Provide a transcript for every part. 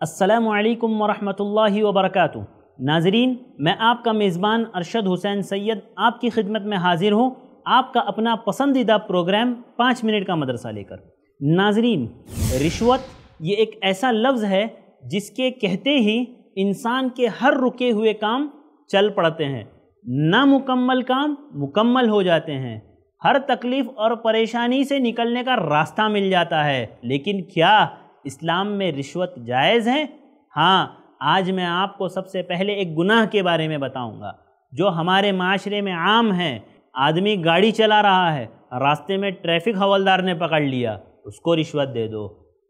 السلام علیکم ورحمۃ اللہ وبرکاتہ۔ ناظرین، میں آپ کا میزبان ارشد حسین سید آپ کی خدمت میں حاضر ہوں۔ آپ کا اپنا پسندیدہ پروگرام پانچ منٹ کا مدرسہ لے کر۔ ناظرین، رشوت یہ ایک ایسا لفظ ہے جس کے کہتے ہی انسان کے ہر رکے ہوئے کام چل پڑتے ہیں۔ نامکمل کام مکمل ہو جاتے ہیں۔ ہر تکلیف اور پریشانی سے نکلنے کا راستہ مل جاتا ہے۔ لیکن کیا اسلام میں رشوت جائز ہے ہاں آج میں آپ کو سب سے پہلے ایک گناہ کے بارے میں بتاؤں گا، جو ہمارے معاشرے میں عام ہے آدمی گاڑی چلا رہا ہے، راستے میں ٹریفک حوالدار نے پکڑ لیا، اس کو رشوت دے دو۔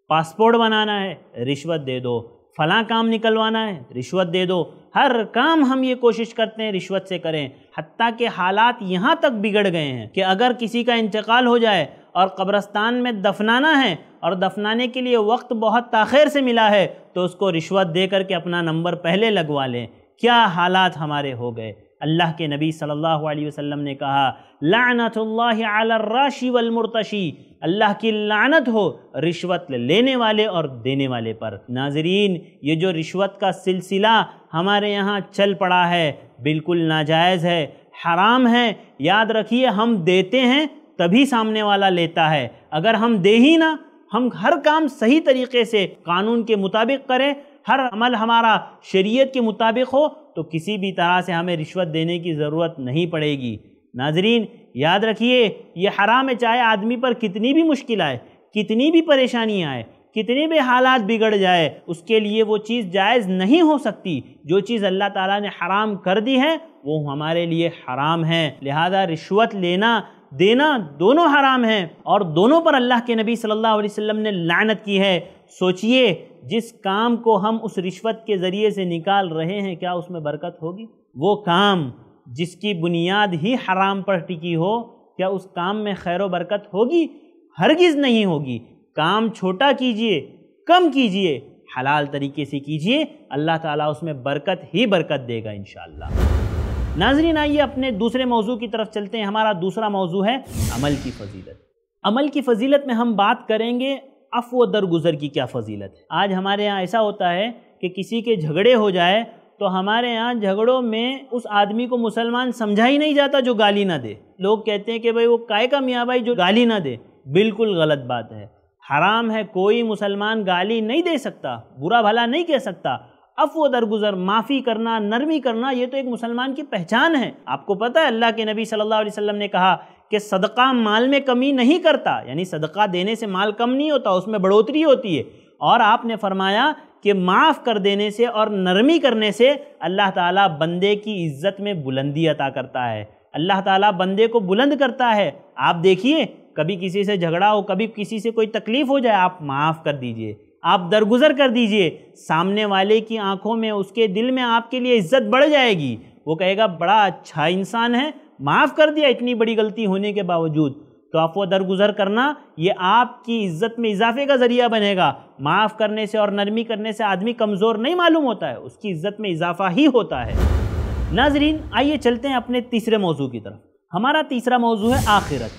پاسپورٹ بنانا ہے، رشوت دے دو۔ فلاں کام نکلوانا ہے، رشوت دے دو۔ ہر کام ہم یہ کوشش کرتے ہیں رشوت سے کریں۔ حتیٰ کہ حالات یہاں تک بگڑ گئے ہیں کہ اگر کسی کا انتقال ہو جائے اور قبرستان میں دفنانا ہے اور دفنانے کے لیے وقت بہت تاخیر سے ملا ہے، تو اس کو رشوت دے کر کے اپنا نمبر پہلے لگوا لیں۔ کیا حالات ہمارے ہو گئے؟ اللہ کے نبی صلی اللہ علیہ وسلم نے کہا، لعنت اللہ علی الراشی والمرتشی۔ اللہ کی لعنت ہو رشوت لینے والے اور دینے والے پر۔ ناظرین، یہ جو رشوت کا سلسلہ ہمارے یہاں چل پڑا ہے، بالکل ناجائز ہے، حرام ہے۔ یاد رکھیے، ہم دیتے ہیں تبھی سامنے والا لیتا ہے۔ اگر ہم دے ہی نہ، ہم ہر کام صحیح طریقے سے قانون کے مطابق کریں، ہر عمل ہمارا شریعت کے مطابق ہو، تو کسی بھی طرح سے ہمیں رشوت دینے کی ضرورت نہیں پڑے گی۔ ناظرین، یاد رکھیے، یہ حرام ہے چاہے آدمی پر کتنی بھی مشکل آئے، کتنی بھی پریشانی آئے، کتنے بھی حالات بگڑ جائے، اس کے لیے وہ چیز جائز نہیں ہو سکتی۔ جو چیز اللہ تعالیٰ نے حرام کر دی ہے، وہ ہمارے لیے حرام ہے۔ لہذا رشوت لینا دینا دونوں حرام ہیں اور دونوں پر اللہ کے نبی صلی اللہ علیہ وسلم نے لعنت کی ہے۔ سوچئے جس کام کو ہم اس رشوت کے ذریعے سے نکال رہے ہیں، کیا اس میں برکت ہوگی؟ وہ کام جس کی بنیاد ہی حرام پر ٹکی ہو، کیا اس کام میں خیر و برکت ہوگی؟ ہرگز نہیں ہوگی۔ کام چھوٹا کیجیے، کم کیجیے، حلال طریقے سے کیجیے، اللہ تعالیٰ اس میں برکت ہی برکت دے گا انشاءاللہ۔ ناظرین، آئیے اپنے دوسرے موضوع کی طرف چلتے ہیں۔ ہمارا دوسرا موضوع ہے عمل کی فضیلت۔ عمل کی فضیلت میں ہم بات کریں گے افو درگزر کی کیا فضیلت ہے۔ آج ہمارے یہاں ایسا ہوتا ہے کہ کسی کے جھگڑے ہو جائے تو ہمارے یہاں جھگڑوں میں اس آدمی کو مسلمان سمجھا ہی نہیں جاتا جو گالی نہ دے۔ لوگ کہتے ہیں کہ بھائی وہ کائے کا میاں بھائی جو گالی نہ دے۔ بالکل غلط بات ہے۔ حرام ہے، کوئی مسلمان گالی نہیں دے سکتا، برا بھلا نہیں کہہ سکتا۔ افو درگزر، معافی کرنا، نرمی کرنا، یہ تو ایک مسلمان کی پہچان ہے۔ آپ کو پتہ ہے، اللہ کے نبی صلی اللہ علیہ وسلم نے کہا کہ صدقہ مال میں کمی نہیں کرتا یعنی صدقہ دینے سے مال کم نہیں ہوتا، اس میں بڑھوتری ہوتی ہے۔ اور آپ نے فرمایا کہ معاف کر دینے سے اور نرمی کرنے سے اللہ تعالیٰ بندے کی عزت میں بلندی عطا کرتا ہے۔ اللہ تعالیٰ بندے کو بلند کرتا ہے۔ آپ دیکھیے، کبھی کسی سے جھگڑا ہو، کبھی کسی سے کوئی تکلیف ہو جائے، آپ معاف کر دیجیے۔ آپ درگزر کر دیجیے۔ سامنے والے کی آنکھوں میں اس کے دل میں آپ کے لیے عزت بڑھ جائے گی۔ وہ کہے گا، بڑا اچھا انسان ہے، معاف کر دیا اتنی بڑی غلطی ہونے کے باوجود۔ تو آپ وہ درگزر کرنا، یہ آپ کی عزت میں اضافے کا ذریعہ بنے گا۔ معاف کرنے سے اور نرمی کرنے سے آدمی کمزور نہیں معلوم ہوتا ہے، اس کی عزت میں اضافہ ہی ہوتا ہے۔ ناظرین، آئیے چلتے ہیں اپنے تیسرے موضوع کی طرف۔ ہمارا تیسرا موضوع ہے آخرت۔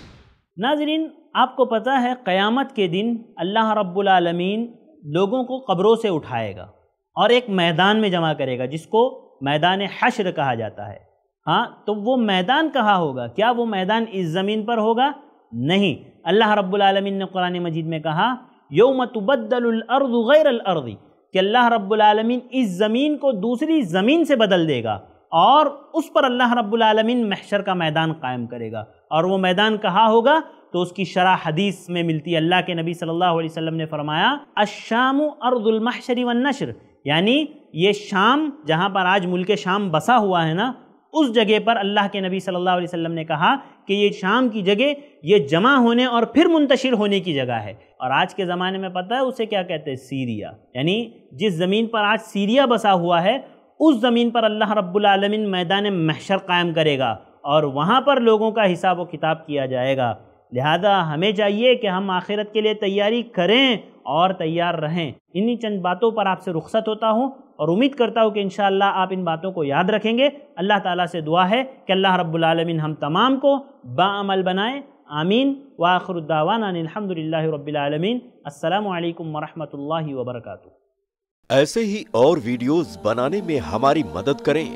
ناظرین، آپ کو پتہ ہے قیامت کے دن اللہ رب العالمین لوگوں کو قبروں سے اٹھائے گا اور ایک میدان میں جمع کرے گا، جس کو میدان حشر کہا جاتا ہے۔ ہاں تو وہ میدان کہاں ہوگا؟ کیا وہ میدان اس زمین پر ہوگا؟ نہیں۔ اللہ رب العالمین نے قرآن مجید میں کہا، یوم تبدل الارض غیر الارض، کہ اللہ رب العالمین اس زمین کو دوسری زمین سے بدل دے گا اور اس پر اللہ رب العالمین محشر کا میدان قائم کرے گا۔ اور وہ میدان کہاں ہوگا؟ تو اس کی شرح حدیث میں ملتی ہے۔ اللہ کے نبی صلی اللہ علیہ وسلم نے فرمایا، الشام ارض المحشر والنشر۔ یعنی یہ شام جہاں پر آج ملک شام بسا ہوا ہے نا، اس جگہ پر اللہ کے نبی صلی اللہ علیہ وسلم نے کہا کہ یہ شام کی جگہ یہ جمع ہونے اور پھر منتشر ہونے کی جگہ ہے۔ اور آج کے زمانے میں پتہ ہے اسے کیا کہتے ہیں؟ سیریا۔ یعنی جس زمین پر آج سیریا بسا ہوا ہے، اس زمین پر اللہ رب العالمین میدان محشر قائم کرے گا اور وہاں پر لوگوں کا حساب و کتاب کیا جائے گا۔ لہذا ہمیں چاہیے کہ ہم آخرت کے لیے تیاری کریں اور تیار رہیں۔ انہی چند باتوں پر آپ سے رخصت ہوتا ہوں اور امید کرتا ہوں کہ انشاءاللہ آپ ان باتوں کو یاد رکھیں گے۔ اللہ تعالیٰ سے دعا ہے کہ اللہ رب العالمین ہم تمام کو با عمل بنائیں آمین۔ واخر الدعوان الحمد للہ رب العالمین۔ السلام علیکم ورحمۃ اللہ وبرکاتہ۔ ایسے ہی اور ویڈیوز بنانے میں ہماری مدد کریں۔